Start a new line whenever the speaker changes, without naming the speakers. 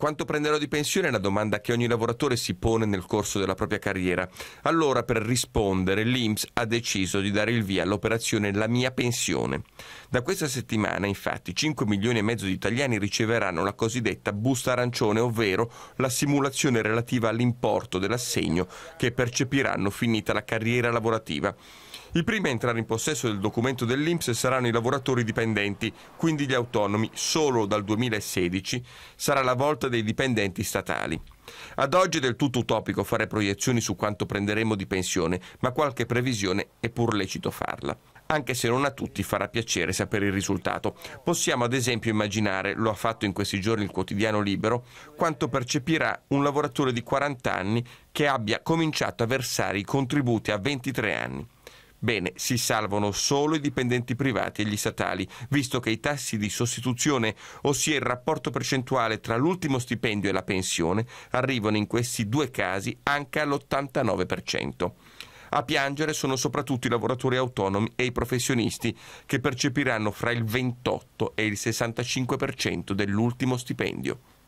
Quanto prenderò di pensione è una domanda che ogni lavoratore si pone nel corso della propria carriera. Allora, per rispondere, l'INPS ha deciso di dare il via all'operazione La mia pensione. Da questa settimana, infatti, 5 milioni e mezzo di italiani riceveranno la cosiddetta busta arancione, ovvero la simulazione relativa all'importo dell'assegno che percepiranno finita la carriera lavorativa. I primi a entrare in possesso del documento dell'Inps saranno i lavoratori dipendenti, quindi gli autonomi. Solo dal 2016 sarà la volta dei dipendenti statali. Ad oggi è del tutto utopico fare proiezioni su quanto prenderemo di pensione, ma qualche previsione è pur lecito farla. Anche se non a tutti farà piacere sapere il risultato. Possiamo ad esempio immaginare, lo ha fatto in questi giorni il quotidiano Libero, quanto percepirà un lavoratore di 40 anni che abbia cominciato a versare i contributi a 23 anni. Bene, si salvano solo i dipendenti privati e gli statali, visto che i tassi di sostituzione, ossia il rapporto percentuale tra l'ultimo stipendio e la pensione, arrivano in questi due casi anche all'89%. A piangere sono soprattutto i lavoratori autonomi e i professionisti, che percepiranno fra il 28 e il 65% dell'ultimo stipendio.